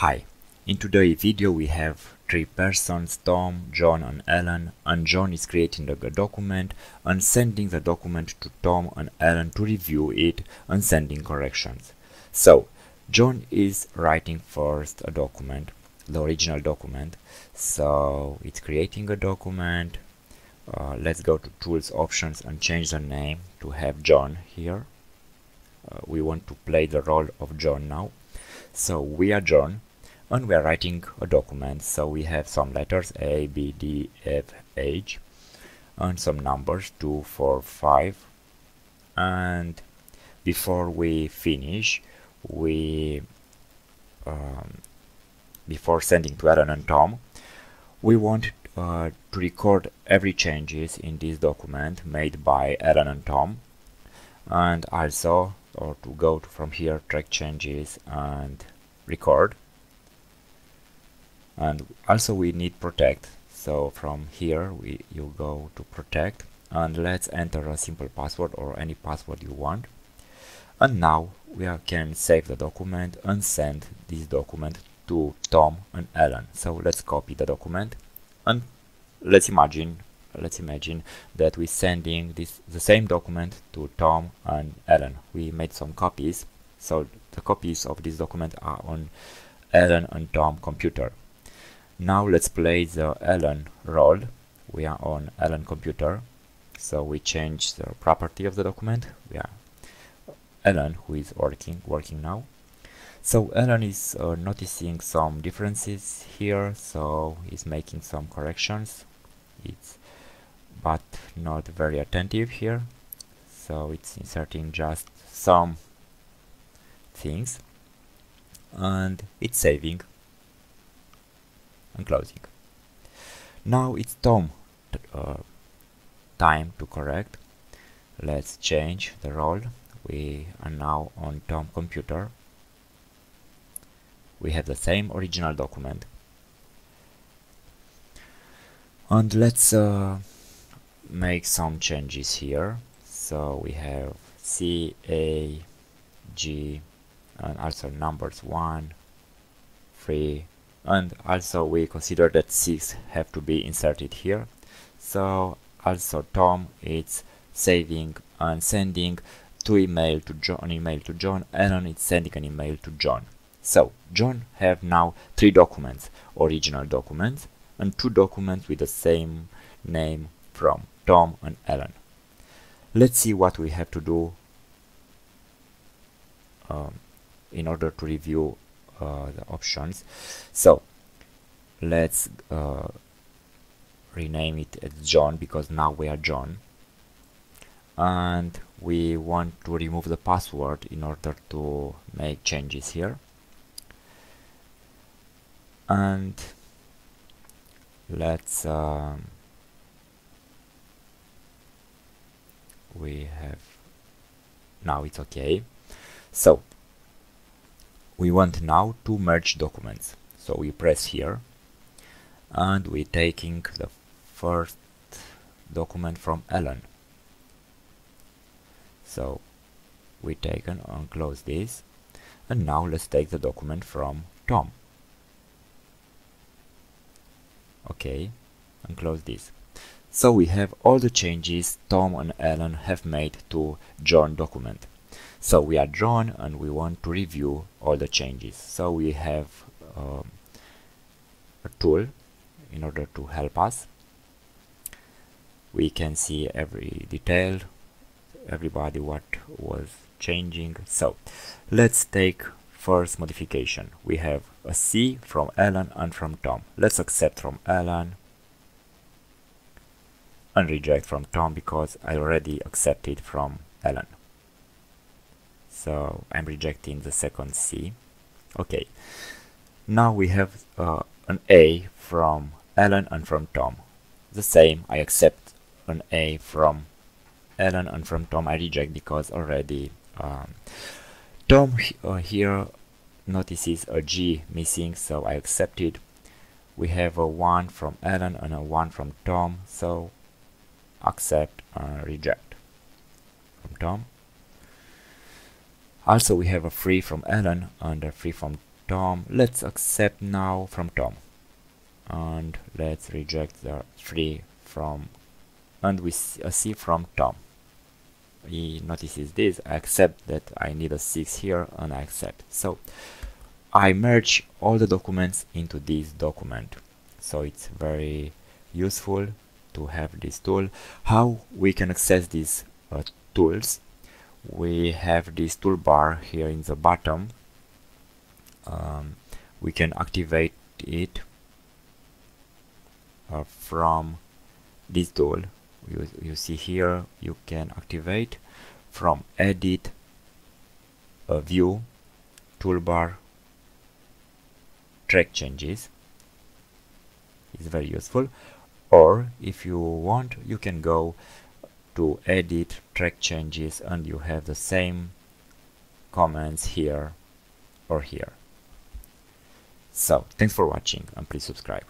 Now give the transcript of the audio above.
Hi, in today's video we have three persons, Tom, John and Ellen and John is creating a document and sending the document to Tom and Ellen to review it and sending corrections. So, John is writing first a document, the original document, so it's creating a document, uh, let's go to tools options and change the name to have John here. Uh, we want to play the role of John now. So we are John and we are writing a document so we have some letters a b d f h and some numbers 2 4 5 and before we finish we um, before sending to Ellen and Tom we want uh, to record every changes in this document made by Ellen and Tom. And also or to go to from here track changes and record and also we need protect. So from here we you go to protect. And let's enter a simple password or any password you want. And now we can save the document and send this document to Tom and Ellen so let's copy the document. And let's imagine let's imagine that we're sending this the same document to Tom and Ellen we made some copies. So the copies of this document are on Ellen and Tom computer now let's play the Ellen role. We are on Ellen computer. So we change the property of the document. We are Ellen who is working working now. So Ellen is uh, noticing some differences here. So he's making some corrections. It's but not very attentive here. So it's inserting just some things and it's saving and closing. Now it's Tom uh, time to correct. Let's change the role. We are now on Tom computer. We have the same original document. And let's uh, make some changes here. So we have C, A, G, and also numbers 1, 3, and also we consider that 6 have to be inserted here. So also Tom is saving and sending two email to John email to John Ellen is sending an email to John. So John have now three documents original documents and two documents with the same name from Tom and Ellen let's see what we have to do um, in order to review the options. So let's uh, rename it as John because now we are John. And we want to remove the password in order to make changes here. And let's um, we have now it's okay. So we want now to merge documents. So we press here and we're taking the first document from Ellen so we take and unclose this and now let's take the document from Tom. Okay and close this. So we have all the changes Tom and Ellen have made to John document so we are John and we want to review all the changes. So we have um, a tool in order to help us. We can see every detail everybody what was changing. So let's take first modification. We have a C from Alan and from Tom. Let's accept from Alan and reject from Tom because I already accepted from Ellen so I'm rejecting the second C. Okay. Now we have uh, an A from Alan and from Tom. The same. I accept an A from Alan and from Tom. I reject because already um, Tom uh, here notices a G missing so I accept it. We have a 1 from Alan and a 1 from Tom so accept and reject. From Tom also we have a 3 from Ellen and a 3 from Tom. Let's accept now from Tom. And let's reject the 3 from and we see a C from Tom. He notices this I accept that I need a 6 here and I accept. So I merge all the documents into this document. So it's very useful to have this tool. How we can access these uh, tools we have this toolbar here in the bottom. Um, we can activate it uh, from this tool. You, you see here you can activate from edit a view toolbar track changes. Is very useful. Or if you want you can go to edit track changes and you have the same comments here or here. So thanks for watching and please subscribe